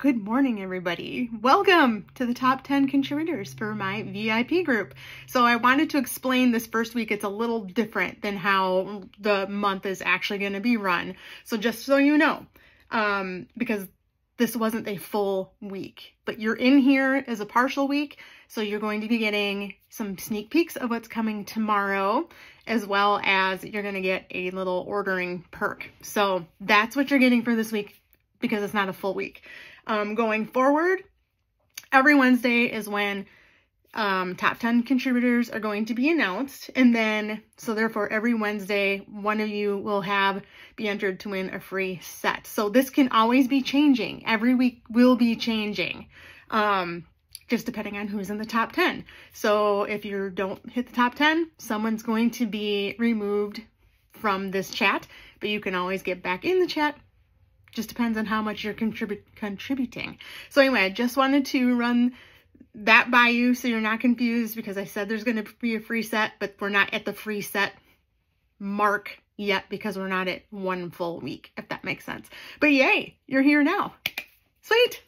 Good morning, everybody. Welcome to the top 10 contributors for my VIP group. So I wanted to explain this first week. It's a little different than how the month is actually going to be run. So just so you know, um, because this wasn't a full week, but you're in here as a partial week. So you're going to be getting some sneak peeks of what's coming tomorrow, as well as you're going to get a little ordering perk. So that's what you're getting for this week because it's not a full week. Um, going forward, every Wednesday is when um, top 10 contributors are going to be announced. And then, so therefore every Wednesday, one of you will have, be entered to win a free set. So this can always be changing. Every week will be changing. Um, just depending on who's in the top 10. So if you don't hit the top 10, someone's going to be removed from this chat, but you can always get back in the chat just depends on how much you're contributing. So anyway, I just wanted to run that by you so you're not confused because I said there's going to be a free set, but we're not at the free set mark yet because we're not at one full week, if that makes sense. But yay, you're here now. Sweet.